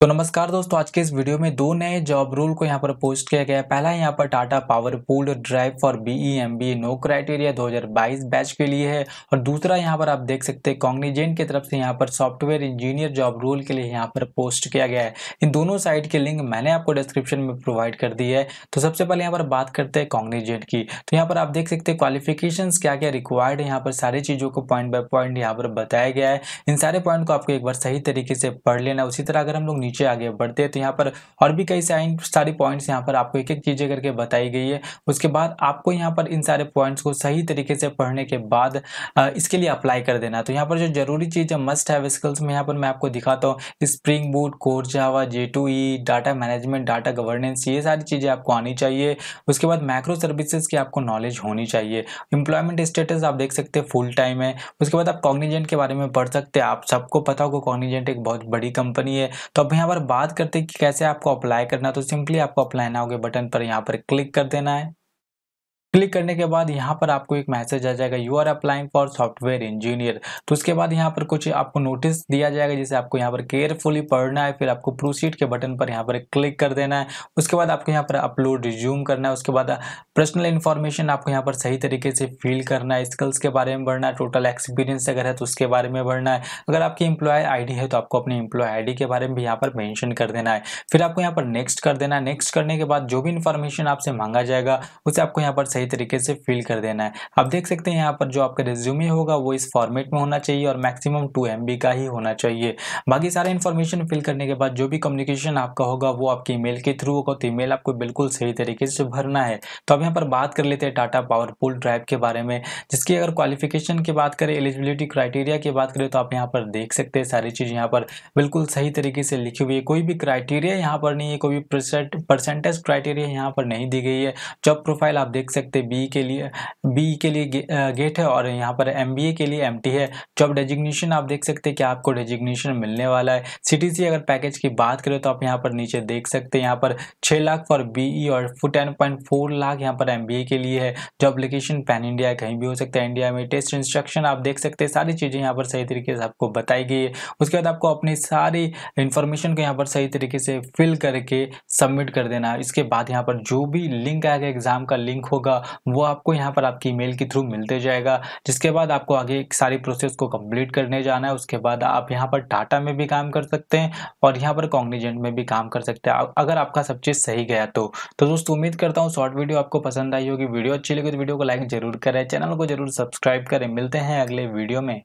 तो नमस्कार दोस्तों, आज के इस वीडियो में दो नए जॉब रूल को यहाँ पर पोस्ट किया गया है। पहला यहाँ पर Tata power pool drive for BE M B no criteria 2022 batch के लिए है। और दूसरा यहाँ पर आप देख सकते हैं कॉग्निजेंट की तरफ़ से यहाँ पर सॉफ्टवेयर इंजीनियर जॉब रूल के लिए यहाँ पर पोस्ट किया गया है। इन दोनों साइट के लिंक मैंने आपको डिस्क्रिप्शन में प्रोवाइड कर दी है। तो सबसे पहले यहाँ पर बात करते हैं कॉग्निजेंट की। तो यहाँ पर आप देख सकते हैं क्वालिफिकेशन क्या क्या रिक्वायर्ड है यहाँ पर सारी चीज़ों को पॉइंट बाय पॉइंट यहाँ पर बताया गया है। इन सारे पॉइंट को आपको एक बार सही तरीके से पढ़ लेना उसी तरह अगर हम लोग नीचे आगे बढ़ते हैं। तो यहाँ पर और भी कई सारी पॉइंट्स यहाँ पर आपको एक एक चीज़ें करके बताई गई है। उसके बाद आपको यहाँ पर इन सारे पॉइंट्स को सही तरीके से पढ़ने के बाद इसके लिए अप्लाई कर देना। तो यहाँ पर जो ज़रूरी चीज़ है मस्ट हैव स्किल्स में यहाँ पर मैं आपको दिखाता हूँ। Spring boot core Java J data management data governance ये सारी चीज़ें आपको आनी चाहिए। उसके बाद माइक्रो सर्विसेज़ की आपको नॉलेज होनी चाहिए। इंप्लॉयमेंट स्टेटस आप देख सकते हैं फुल टाइम है। उसके बाद आप कॉग्निजेंट के बारे में पढ़ सकते हैं। आप सबको पता होगा कॉग्निजेंट एक बहुत बड़ी कंपनी है। तो अब यहाँ पर बात करते हैं कि कैसे आपको अप्लाई करना तो सिंपली आपको अप्लाई ना के बटन पर यहाँ पर क्लिक कर देना है। क्लिक करने के बाद यहाँ पर आपको एक मैसेज आ जाएगा you are applying for software engineer तो उसके बाद यहाँ पर कुछ आपको नोटिस दिया जाएगा, जिसे आपको यहाँ पर केयरफुली पढ़ना है, फिर आपको प्रोसीड के बटन पर यहाँ पर क्लिक कर देना है। उसके बाद आपको यहाँ पर अपलोड रिज्यूम करना है। उसके बाद पर्सनल इन्फॉर्मेशन आपको यहाँ पर सही तरीके से फिल करना है। स्किल्स के बारे में बढ़ना है टोटल एक्सपीरियंस अगर है तो उसके बारे में बढ़ना है। अगर आपकी एम्प्लॉय आई है तो आपको अपनी एम्प्लॉय आई के बारे में भी यहाँ पर मैंशन कर देना है। फिर आपको यहाँ पर नेक्स्ट कर देना है। नेक्स्ट करने के बाद जो भी इन्फॉर्मेशन आपसे मांगा जाएगा, उसे आपको यहाँ पर सही तरीके से फिल कर देना है। आप देख सकते हैं यहाँ पर जो आपका रिज्यूमे होगा, वो इस फॉर्मेट में होना चाहिए और मैक्सिमम टू एम का ही होना चाहिए। बाकी सारे इन्फॉर्मेशन फिल करने के बाद जो भी कम्युनिकेशन आपका होगा, वो आपकी ईमेल के थ्रू होगा। तो ईमेल आपको बिल्कुल सही तरीके से भरना है। तो अब यहाँ पर बात कर लेते हैं टाटा पावरफुल ड्राइव के बारे में, जिसकी अगर क्वालिफिकेशन की बात करें एलिजिबिलिटी क्राइटेरिया की बात करें तो आप यहाँ पर देख सकते हैं सारी चीज़ यहाँ पर बिल्कुल सही तरीके से लिखी हुई है। कोई भी क्राइटेरिया यहाँ पर नहीं है, कोई भी परसेंटेज क्राइटेरिया यहाँ पर नहीं दी गई है। जॉब प्रोफ़ाइल आप देख सकते हैं बी के लिए बी के लिए गे, गेट है और यहाँ पर एमबीए के लिए एमटी है। जॉब डेजिग्नेशन आप देख सकते हैं कि आपको डेजिग्नेशन मिलने वाला है। CTC अगर पैकेज की बात करें तो आप यहाँ पर नीचे देख सकते हैं यहाँ पर छः लाख फॉर बीई और टेन पॉइंट फोर लाख यहाँ पर एमबीए के लिए है। जॉब एप्लीकेशन पैन इंडिया कहीं भी हो सकता है इंडिया में टेस्ट इंस्ट्रक्शन आप देख सकते हैं सारी चीज़ें यहाँ पर सही तरीके से आपको बताई गई है। उसके बाद आपको अपनी सारी इन्फॉर्मेशन को यहाँ पर सही तरीके से फिल करके सबमिट कर देना है। इसके बाद यहाँ पर जो भी लिंक आएगा एग्ज़ाम का लिंक होगा वो आपको यहाँ पर आपकी ईमेल के थ्रू मिलते जाएगा। जिसके बाद आपको आगे सारी प्रोसेस को कंप्लीट करने जाना है। उसके बाद आप यहाँ पर डाटा में भी काम कर सकते हैं और यहाँ पर कॉग्निजेंट में भी काम कर सकते हैं। अगर आपका सब चीज़ सही गया तो, तो दोस्तों उम्मीद करता हूँ शॉर्ट वीडियो आपको पसंद आई होगी। वीडियो अच्छी लगी तो वीडियो को लाइक ज़रूर करें। चैनल को ज़रूर सब्सक्राइब करें। मिलते हैं अगले वीडियो में।